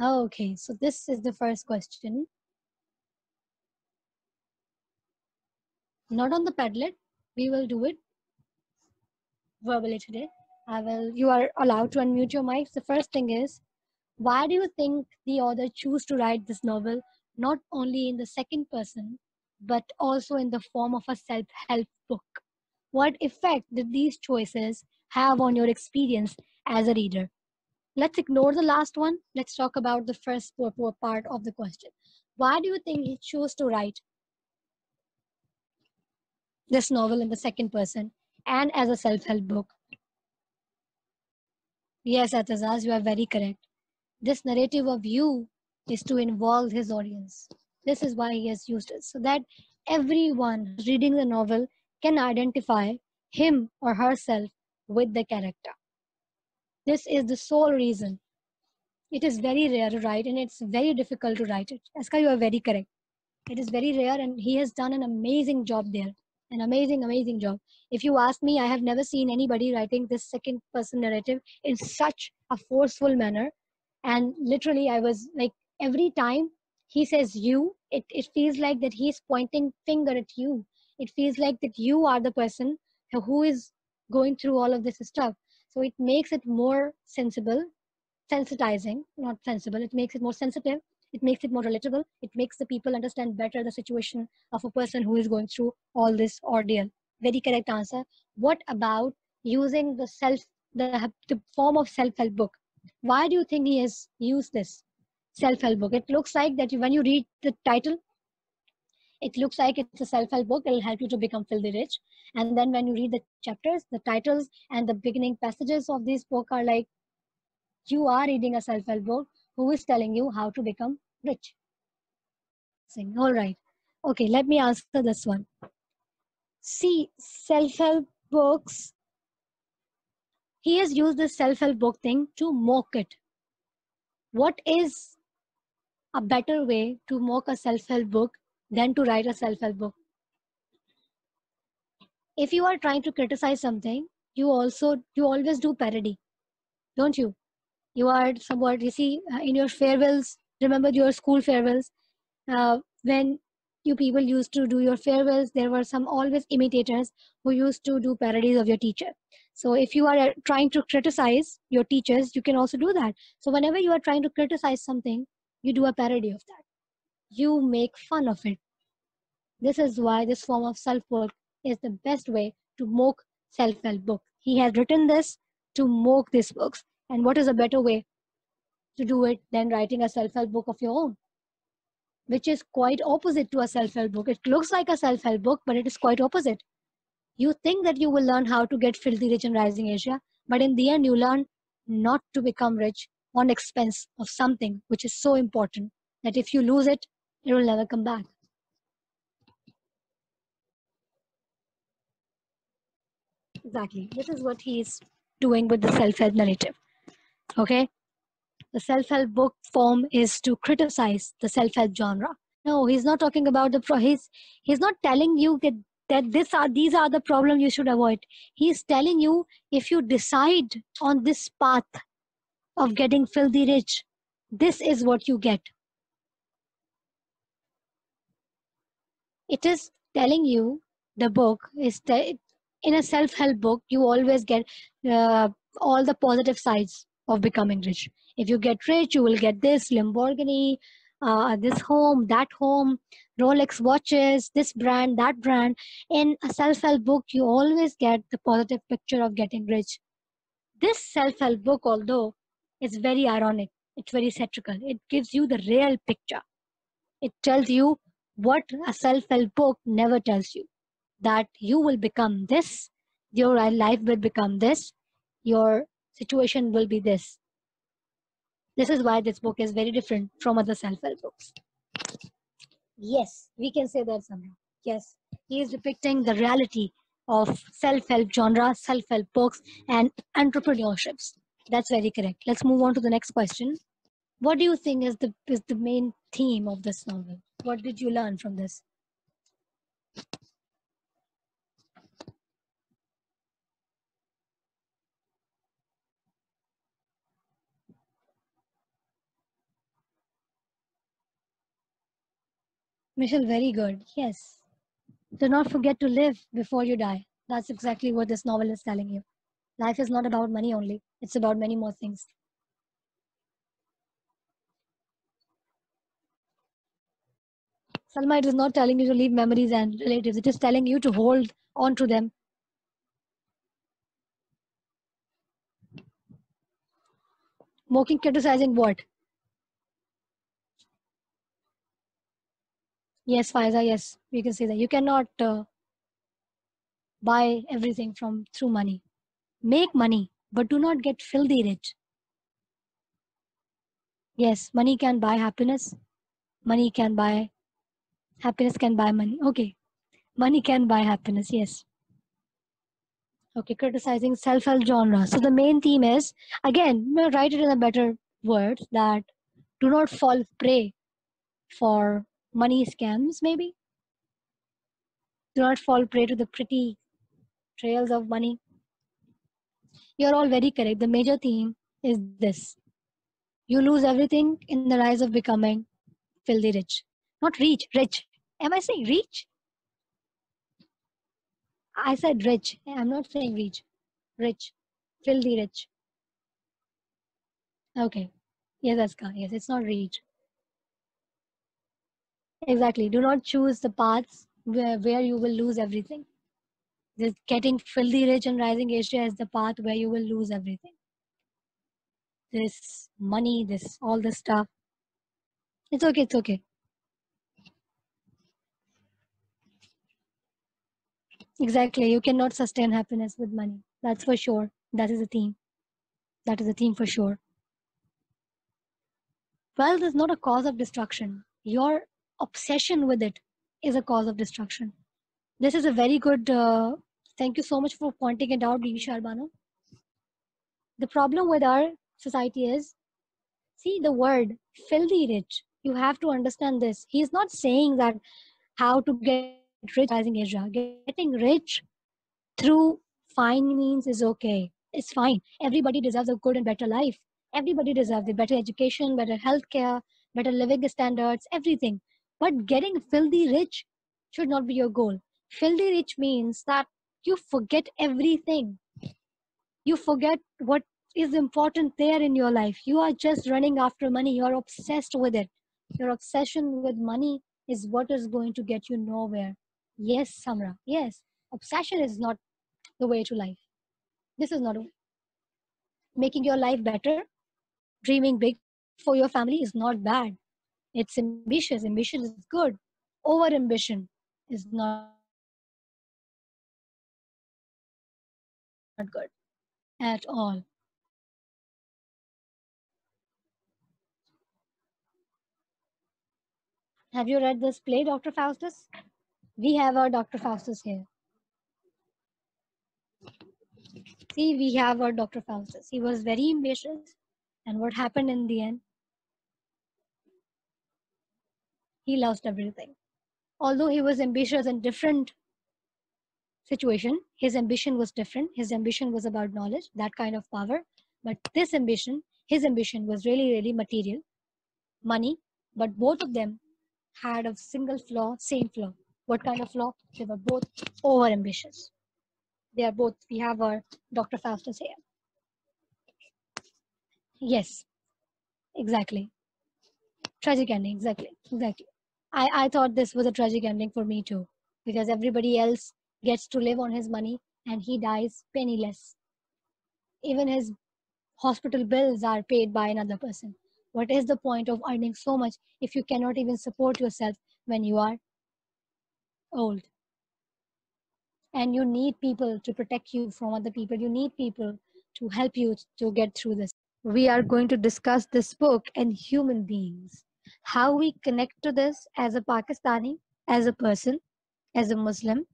Okay, so this is the first question. Not on the Padlet. We will do it verbally today. I will. You are allowed to unmute your mics. The first thing is, why do you think the author choose to write this novel not only in the second person, but also in the form of a self-help book? What effect did these choices have on your experience as a reader? Let's ignore the last one. Let's talk about the first part of the question. Why do you think he chose to write this novel in the second person and as a self-help book? Yes, Atazaz, you are very correct. This narrative of you is to involve his audience. This is why he has used it, so that everyone reading the novel can identify him or herself with the character. This is the sole reason. It is very rare to write and it's very difficult to write it. Aska, you are very correct. It is very rare and he has done an amazing job there. An amazing, amazing job. If you ask me, I have never seen anybody writing this second person narrative in such a forceful manner. And literally, I was like, every time he says you, it, it feels like that he's pointing finger at you. It feels like that you are the person who is going through all of this stuff. So it makes it more sensible, sensitizing, not sensible. It makes it more sensitive. It makes it more relatable. It makes the people understand better the situation of a person who is going through all this ordeal. Very correct answer. What about using the self, the, the form of self-help book? Why do you think he has used this self-help book? It looks like that when you read the title, it looks like it's a self-help book. It'll help you to become filthy rich. And then when you read the chapters the titles and the beginning passages of this book are like you are reading a self-help book. Who is telling you how to become rich? Saying all right. Okay let me answer this one. See self-help books he has used this self-help book thing to mock it. What is a better way to mock a self-help book than to write a self-help book. If you are trying to criticize something, you also you always do parody, don't you? You are somewhat you see uh, in your farewells. Remember your school farewells uh, when you people used to do your farewells. There were some always imitators who used to do parodies of your teacher. So if you are uh, trying to criticize your teachers, you can also do that. So whenever you are trying to criticize something, you do a parody of that you make fun of it. This is why this form of self-work is the best way to mock self-help book. He has written this to mock these books. And what is a better way to do it than writing a self-help book of your own? Which is quite opposite to a self-help book. It looks like a self-help book, but it is quite opposite. You think that you will learn how to get filthy rich in Rising Asia, but in the end you learn not to become rich on expense of something which is so important that if you lose it, it will never come back. Exactly. This is what he's doing with the self-help narrative. Okay. The self-help book form is to criticize the self-help genre. No, he's not talking about the pro. He's he's not telling you that that this are these are the problem you should avoid. He's telling you if you decide on this path of getting filthy rich, this is what you get. It is telling you the book is te- in a self-help book you always get uh, all the positive sides of becoming rich. If you get rich you will get this lamborghini uh, this home that home rolex watches this brand that brand. In a self-help book you always get the positive picture of getting rich. This self-help book although is very ironic. It's very satirical. It gives you the real picture. It tells you what a self-help book never tells you that you will become this your life will become this your situation will be this. This is why this book is very different from other self-help books. Yes we can say that somehow. Yes he is depicting the reality of self-help genre self-help books and entrepreneurships. That's very correct. Let's move on to the next question. What do you think is the is the main theme of this novel what did you learn from this Michelle, very good. Yes. Do not forget to live before you die. That's exactly what this novel is telling you. Life is not about money only, it's about many more things. Salma, it is not telling you to leave memories and relatives, it is telling you to hold on to them. Mocking, criticizing what? Yes, Faiza, yes, we can say that. You cannot uh, buy everything from through money. Make money, but do not get filthy rich. Yes, money can buy happiness. Money can buy happiness can buy money. Okay. Money can buy happiness, yes. Okay, criticizing self-help genre. So the main theme is again, write it in a better word that do not fall prey for money scams, maybe. Do not fall prey to the pretty trails of money. You're all very correct. The major theme is this you lose everything in the rise of becoming filthy rich. Not rich, rich. Am I saying rich? I said rich. I'm not saying rich. Rich. Filthy rich. Okay. Yes, that's correct. Yes, it's not rich. Exactly. Do not choose the paths where, where you will lose everything. Just getting filthy rich and rising Asia is the path where you will lose everything. This money, this all this stuff. It's okay, it's okay. Exactly. You cannot sustain happiness with money. That's for sure. That is a theme. That is a theme for sure. Wealth is not a cause of destruction. Your obsession with it is a cause of destruction. This is a very good, uh, thank you so much for pointing it out, Bibi Sharbano. The problem with our society is, see the word filthy rich. You have to understand this. He's not saying that how to get rich rising Asia. Getting rich through fine means is okay. It's fine. Everybody deserves a good and better life. Everybody deserves a better education, better healthcare, better living standards, everything. But getting filthy rich should not be your goal. Filthy rich means that you forget everything. You forget what is important there in your life. You are just running after money. You are obsessed with it. Your obsession with money is what is going to get you nowhere. Yes, Samra. Yes. Obsession is not the way to life. This is not making your life better. Dreaming big for your family is not bad. It's ambitious. Ambition is good. Over ambition is not, not good at all. Have you read this play, Dr. Faustus? We have our Dr. Faustus here. See, we have our Dr. Faustus. He was very ambitious. And what happened in the end? he lost everything. Although he was ambitious in different situation, his ambition was different. His ambition was about knowledge, that kind of power. But this ambition, his ambition was really, really material, money. But both of them had a single flaw, same flaw. What kind of flaw? They were both over ambitious. They are both, we have our Dr. Faustus here. Yes, exactly. Tragic ending, exactly, exactly. I, I thought this was a tragic ending for me too, because everybody else gets to live on his money and he dies penniless. Even his hospital bills are paid by another person. What is the point of earning so much if you cannot even support yourself when you are old? And you need people to protect you from other people. You need people to help you to get through this. We are going to discuss this book and human beings how we connect to this as a Pakistani, as a person, as a Muslim,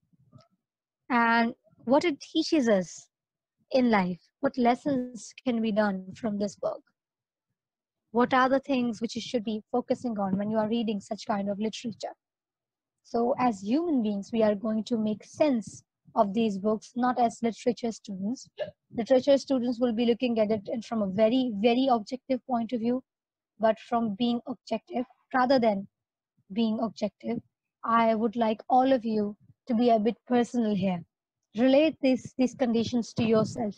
and what it teaches us in life. What lessons can be done from this book? What are the things which you should be focusing on when you are reading such kind of literature? So, as human beings, we are going to make sense of these books, not as literature students. Literature students will be looking at it from a very, very objective point of view but from being objective rather than being objective I would like all of you to be a bit personal here. Relate these, these conditions to yourself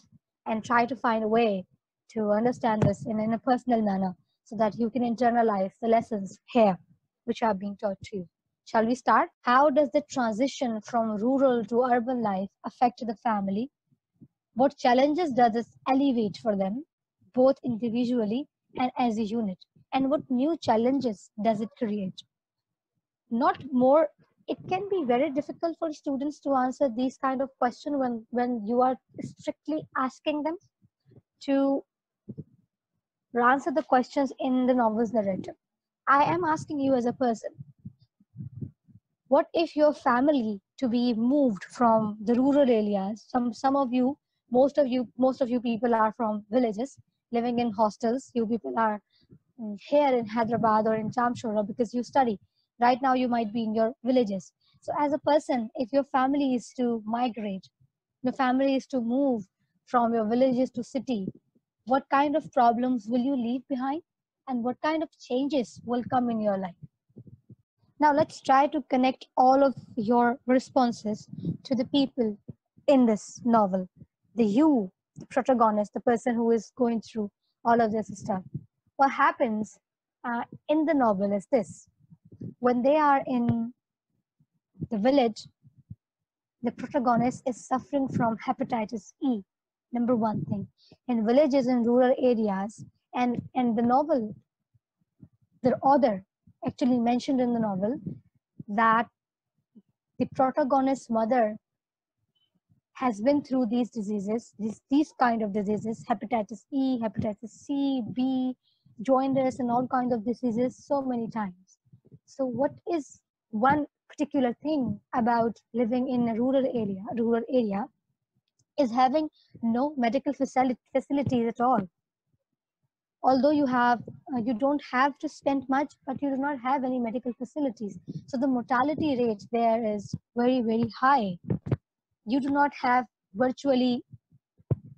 and try to find a way to understand this in, in a personal manner so that you can internalize the lessons here which are being taught to you. Shall we start? How does the transition from rural to urban life affect the family? What challenges does this elevate for them, both individually and as a unit? And what new challenges does it create? Not more, it can be very difficult for students to answer these kind of questions when, when you are strictly asking them to answer the questions in the novel's narrative. I am asking you as a person, what if your family to be moved from the rural areas? Some some of you, most of you, most of you people are from villages, living in hostels. You people are mm, here in Hyderabad or in Jamshoro because you study. Right now, you might be in your villages. So, as a person, if your family is to migrate, your family is to move from your villages to city, what kind of problems will you leave behind? and what kind of changes will come in your life. Now, let's try to connect all of your responses to the people in this novel. The you, the protagonist, the person who is going through all of this stuff. What happens uh, in the novel is this when they are in the village, the protagonist is suffering from hepatitis E, number one thing. In villages and rural areas, and and the novel the author actually mentioned in the novel that the protagonist's mother has been through these diseases, these, these kind of diseases, hepatitis E, hepatitis C, B, jaundice, and all kinds of diseases so many times. So what is one particular thing about living in a rural area, rural area, is having no medical facilities at all although you have uh, you don't have to spend much but you do not have any medical facilities. So the mortality rate there is very very high. You do not have virtually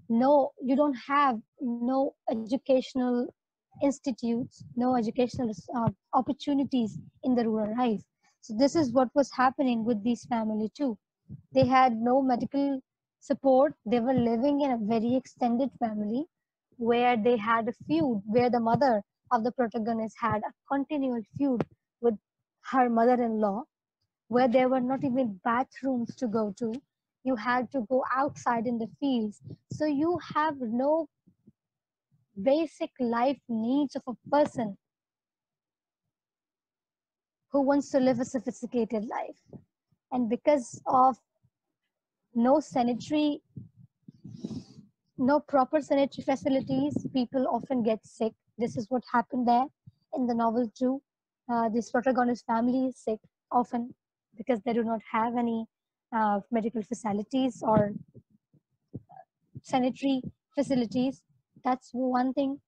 no you don't have no educational institutes no educational uh, opportunities in the rural life. So this is what was happening with these family too. They had no medical support. They were living in a very extended family where they had a feud, where the mother of the protagonist had a continual feud with her mother in law, where there were not even bathrooms to go to. You had to go outside in the fields. So you have no basic life needs of a person who wants to live a sophisticated life. And because of no sanitary no proper sanitary facilities, people often get sick. This is what happened there in the novel too. Uh, this protagonist family is sick often because they do not have any uh, medical facilities or sanitary facilities. That's one thing.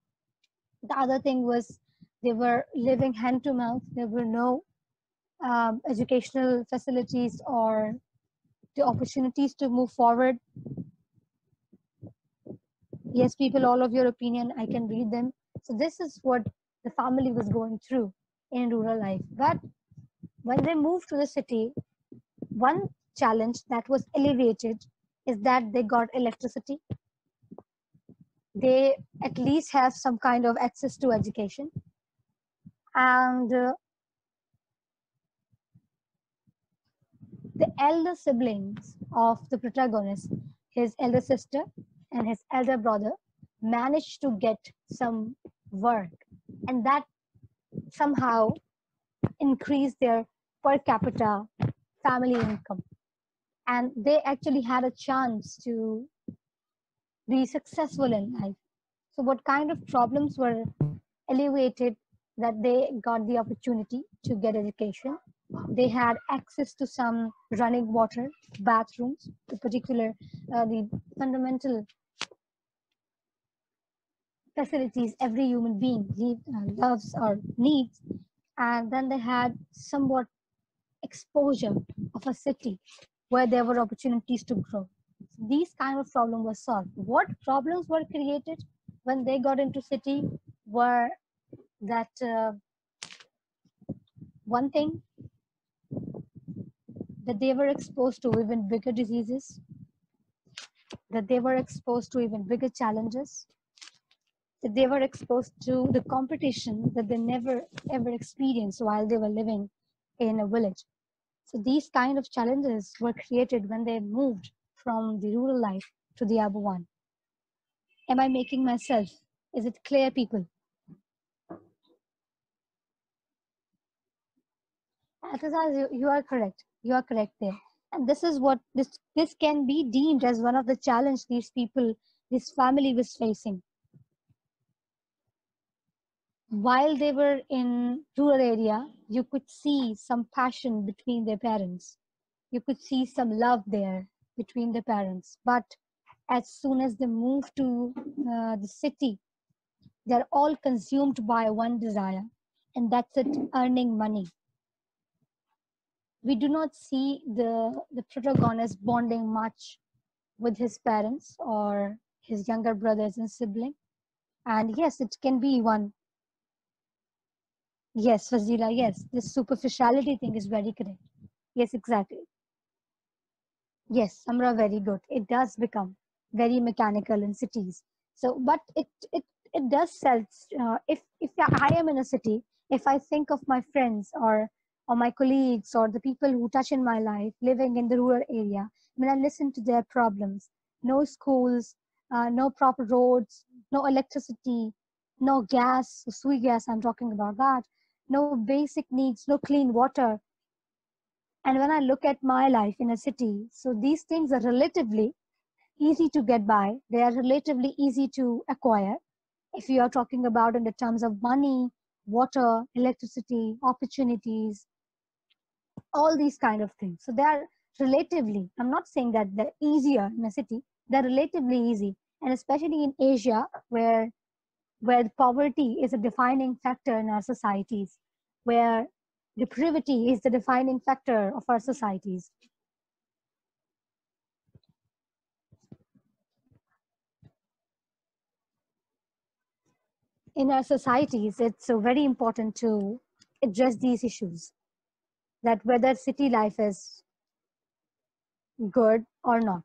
The other thing was they were living hand to mouth. There were no um, educational facilities or the opportunities to move forward yes people all of your opinion i can read them. So this is what the family was going through in rural life. But when they moved to the city one challenge that was alleviated is that they got electricity. They at least have some kind of access to education. And uh, the elder siblings of the protagonist his elder sister and his elder brother managed to get some work and that somehow increased their per capita family income. And they actually had a chance to be successful in life. So what kind of problems were elevated that they got the opportunity to get education? They had access to some running water bathrooms the particular uh, the fundamental facilities every human being uh, loves or needs. And then they had somewhat exposure of a city where there were opportunities to grow. So these kind of problems were solved. What problems were created when they got into city were that uh, one thing that they were exposed to even bigger diseases, that they were exposed to even bigger challenges, that they were exposed to the competition that they never ever experienced while they were living in a village. So these kind of challenges were created when they moved from the rural life to the urban one. Am I making myself? Is it clear, people? Altazar, you, you are correct. You are correct there. And this is what this this can be deemed as one of the challenge these people, this family was facing. While they were in rural area, you could see some passion between their parents. You could see some love there between the parents. But as soon as they move to uh, the city, they're all consumed by one desire, and that's it earning money we do not see the, the protagonist bonding much with his parents or his younger brothers and sibling. And yes, it can be one. Yes, Fazila, yes, this superficiality thing is very correct. Yes, exactly. Yes, Samra, very good. It does become very mechanical in cities. So, but it it it does sell. Uh, if if I am in a city, if I think of my friends or or my colleagues or the people who touch in my life living in the rural area, when I listen to their problems, no schools, uh, no proper roads, no electricity, no gas, sweet gas, I'm talking about that, no basic needs, no clean water. And when I look at my life in a city, so these things are relatively easy to get by, they are relatively easy to acquire. If you are talking about in the terms of money, water, electricity, opportunities, all these kind of things. So they are relatively, I'm not saying that they're easier in a city, they're relatively easy. And especially in Asia, where where poverty is a defining factor in our societies, where depravity is the defining factor of our societies. In our societies, it's so very important to address these issues that whether city life is good or not.